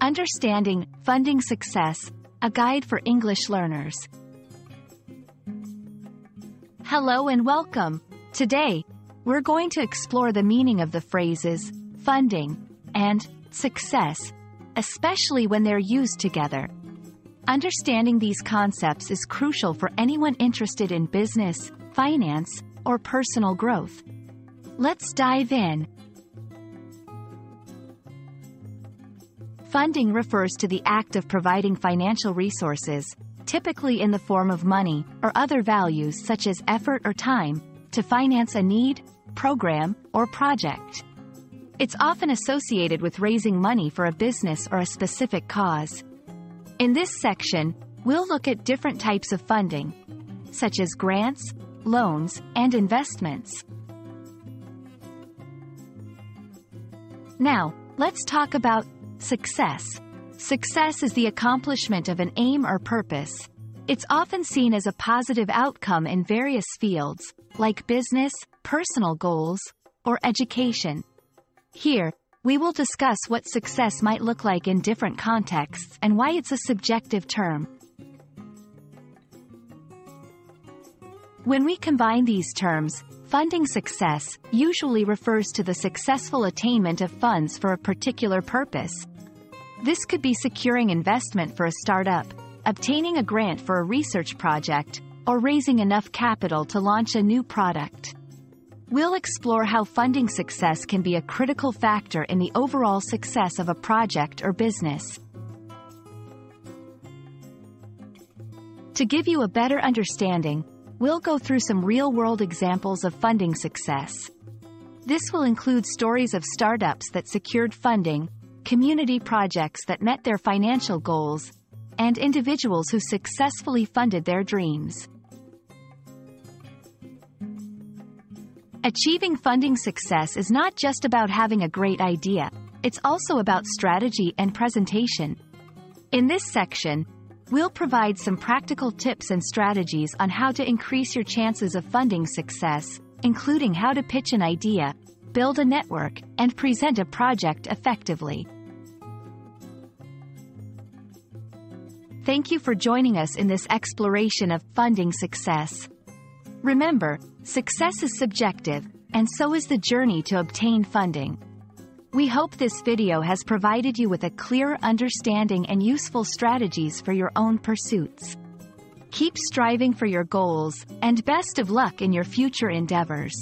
Understanding Funding Success, a guide for English learners. Hello and welcome. Today, we're going to explore the meaning of the phrases funding and success, especially when they're used together. Understanding these concepts is crucial for anyone interested in business, finance, or personal growth. Let's dive in. Funding refers to the act of providing financial resources, typically in the form of money or other values such as effort or time, to finance a need, program, or project. It's often associated with raising money for a business or a specific cause. In this section, we'll look at different types of funding, such as grants, loans, and investments. Now, let's talk about success. Success is the accomplishment of an aim or purpose. It's often seen as a positive outcome in various fields, like business, personal goals, or education. Here, we will discuss what success might look like in different contexts and why it's a subjective term. When we combine these terms, funding success usually refers to the successful attainment of funds for a particular purpose. This could be securing investment for a startup, obtaining a grant for a research project, or raising enough capital to launch a new product. We'll explore how funding success can be a critical factor in the overall success of a project or business. To give you a better understanding, we'll go through some real-world examples of funding success. This will include stories of startups that secured funding, community projects that met their financial goals, and individuals who successfully funded their dreams. Achieving funding success is not just about having a great idea, it's also about strategy and presentation. In this section, We'll provide some practical tips and strategies on how to increase your chances of funding success, including how to pitch an idea, build a network, and present a project effectively. Thank you for joining us in this exploration of funding success. Remember, success is subjective, and so is the journey to obtain funding. We hope this video has provided you with a clear understanding and useful strategies for your own pursuits. Keep striving for your goals, and best of luck in your future endeavors.